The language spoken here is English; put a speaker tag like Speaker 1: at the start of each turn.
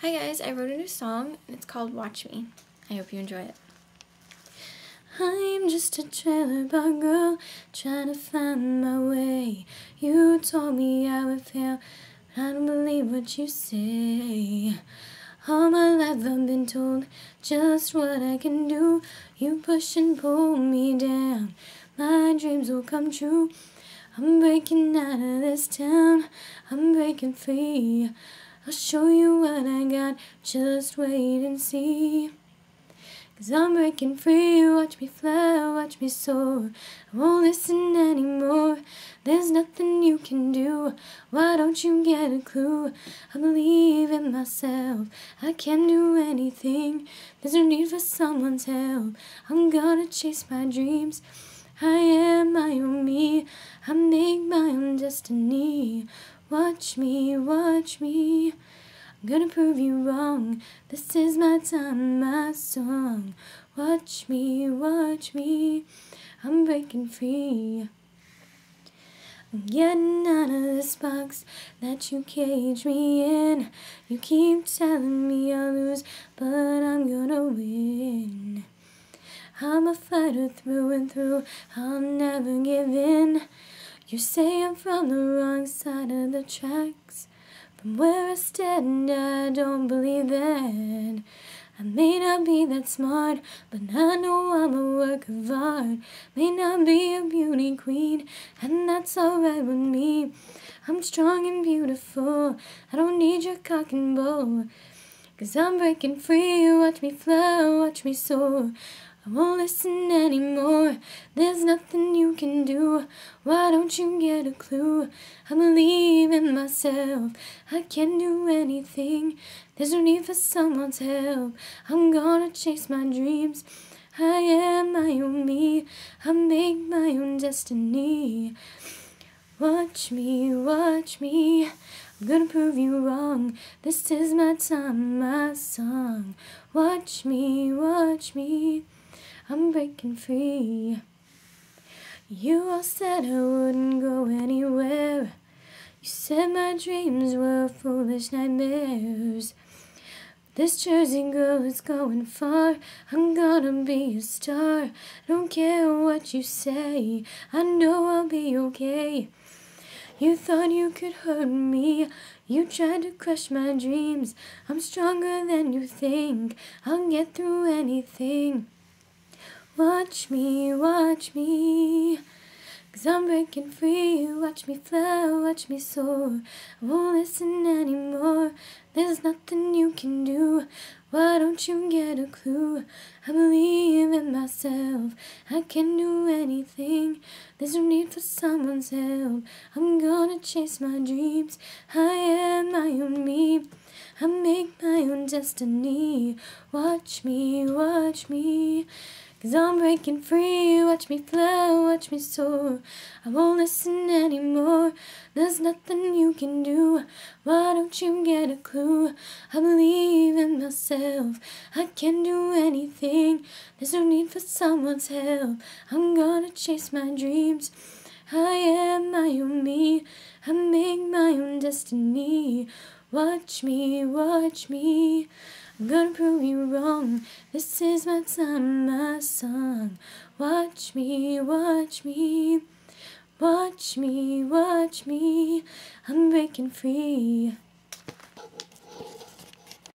Speaker 1: Hi guys, I wrote a new song and it's called Watch Me. I hope you enjoy it. I'm just a trailer park girl trying to find my way. You told me I would fail, but I don't believe what you say. All my life I've been told just what I can do. You push and pull me down. My dreams will come true. I'm breaking out of this town. I'm breaking free. I'll show you what I got, just wait and see. Cause I'm breaking free, watch me fly, watch me soar. I won't listen anymore, there's nothing you can do. Why don't you get a clue? I believe in myself, I can do anything. There's no need for someone's help, I'm gonna chase my dreams. I am my own me, I make my own destiny. Watch me, watch me. I'm gonna prove you wrong. This is my time, my song. Watch me, watch me. I'm breaking free. I'm getting out of this box that you cage me in. You keep telling me I'll lose, but I'm gonna win. I'm a fighter through and through. I'll never give in. You say I'm from the wrong side of the tracks. From where I stand, I don't believe that. I may not be that smart, but I know I'm a work of art. May not be a beauty queen, and that's alright with me. I'm strong and beautiful, I don't need your cock and bull. Cause I'm breaking free, watch me fly, watch me soar. I won't listen anymore. There's nothing you can do. Why don't you get a clue? I believe in myself. I can do anything. There's no need for someone's help. I'm gonna chase my dreams. I am my own me. I make my own destiny. Watch me, watch me. I'm gonna prove you wrong. This is my time, my song. Watch me, watch me. I'm breaking free. You all said I wouldn't go anywhere. You said my dreams were foolish nightmares. This Jersey girl is going far. I'm gonna be a star. Don't care what you say. I know I'll be okay. You thought you could hurt me. You tried to crush my dreams. I'm stronger than you think. I'll get through anything. Watch me, watch me. Cause I'm breaking free. Watch me fly, watch me soar. I won't listen anymore. There's nothing you can do. Why don't you get a clue? I believe in myself. I can do anything. There's no need for someone's help. I'm gonna chase my dreams. I am my own me. I make my own destiny. Watch me, watch me. Cause I'm breaking free, watch me fly, watch me soar. I won't listen anymore, there's nothing you can do. Why don't you get a clue? I believe in myself, I can do anything. There's no need for someone's help. I'm gonna chase my dreams. I am my own me, I make my own destiny. Watch me, watch me. I'm gonna prove you wrong. This is my time, my song. Watch me, watch me. Watch me, watch me. I'm breaking free.